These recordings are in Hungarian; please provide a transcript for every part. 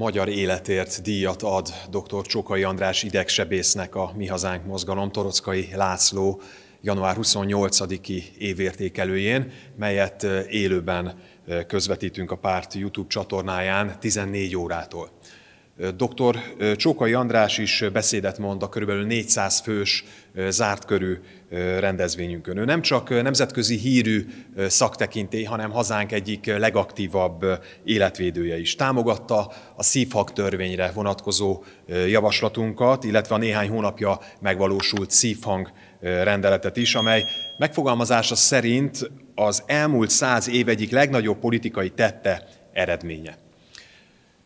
magyar életért díjat ad dr. Csokai András idegsebésznek a Mi Hazánk mozgalom Torockai László január 28-i évértékelőjén, melyet élőben közvetítünk a párt YouTube csatornáján 14 órától. Dr. Csókai András is beszédet mond a kb. 400 fős zárt körű rendezvényünkön. Ő nem csak nemzetközi hírű szaktekintély, hanem hazánk egyik legaktívabb életvédője is. Támogatta a szívhak törvényre vonatkozó javaslatunkat, illetve a néhány hónapja megvalósult szívhang rendeletet is, amely megfogalmazása szerint az elmúlt száz év egyik legnagyobb politikai tette eredménye.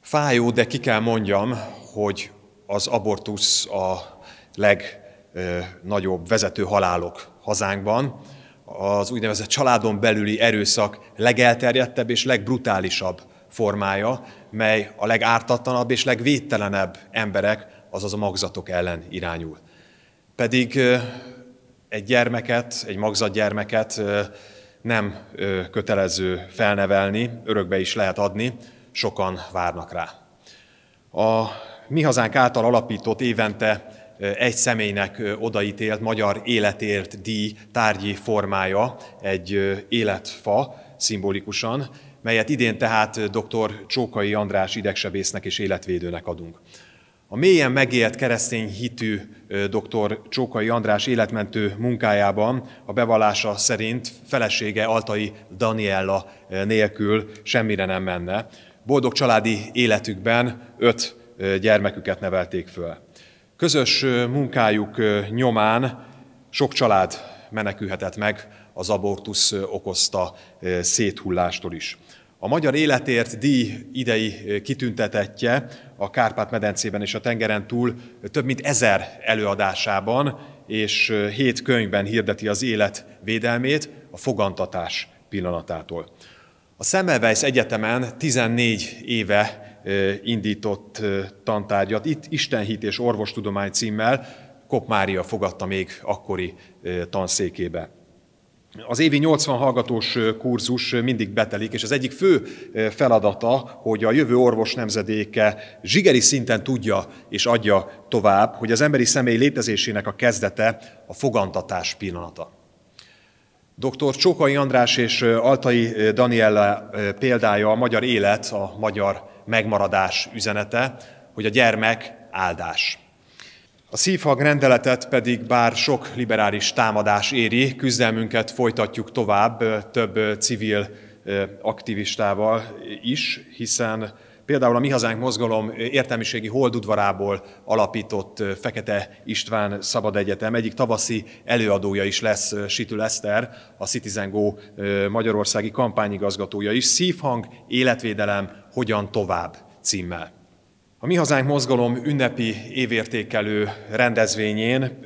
Fájó, de ki kell mondjam, hogy az abortusz a legnagyobb vezető halálok hazánkban, az úgynevezett családon belüli erőszak legelterjedtebb és legbrutálisabb formája, mely a legártatlanabb és legvédtelenebb emberek, azaz a magzatok ellen irányul. Pedig egy gyermeket, egy magzatgyermeket nem kötelező felnevelni, örökbe is lehet adni, sokan várnak rá. A Mi Hazánk által alapított évente egy személynek odaítélt magyar életért díj tárgyi formája egy életfa szimbolikusan, melyet idén tehát dr. Csókai András idegsebésznek és életvédőnek adunk. A mélyen megélt keresztény hitű dr. Csókai András életmentő munkájában a bevallása szerint felesége Altai Daniella nélkül semmire nem menne. Boldog családi életükben öt gyermeküket nevelték föl. Közös munkájuk nyomán sok család menekülhetett meg az abortusz okozta széthullástól is. A Magyar Életért díj idei kitüntetetje a Kárpát-medencében és a tengeren túl több mint ezer előadásában és hét könyvben hirdeti az élet védelmét a fogantatás pillanatától. A Semmelweis Egyetemen 14 éve indított tantárgyat, itt Istenhit és orvostudomány címmel Kop Mária fogadta még akkori tanszékébe. Az évi 80 hallgatós kurzus mindig betelik, és az egyik fő feladata, hogy a jövő orvos nemzedéke zsigeri szinten tudja és adja tovább, hogy az emberi személy létezésének a kezdete a fogantatás pillanata. Dr. Csókai András és Altai Daniella példája a magyar élet, a magyar megmaradás üzenete, hogy a gyermek áldás. A szívhag rendeletet pedig bár sok liberális támadás éri, küzdelmünket folytatjuk tovább több civil aktivistával is, hiszen Például a Mi Hazánk mozgalom értelmiségi holdudvarából alapított Fekete István Szabad Egyetem egyik tavaszi előadója is lesz Situl Eszter, a Citizen Go magyarországi kampányigazgatója is. Szívhang, életvédelem, hogyan tovább címmel. A Mi Hazánk mozgalom ünnepi évértékelő rendezvényén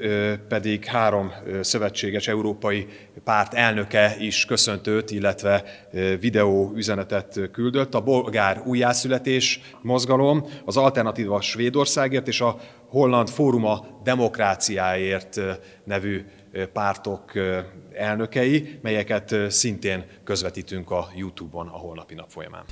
pedig három szövetséges európai párt elnöke is köszöntőt, illetve videó üzenetet küldött. A bolgár újjászületés mozgalom, az Alternatíva Svédországért és a Holland Fóruma Demokráciáért nevű pártok elnökei, melyeket szintén közvetítünk a YouTube-on a holnapi nap folyamán.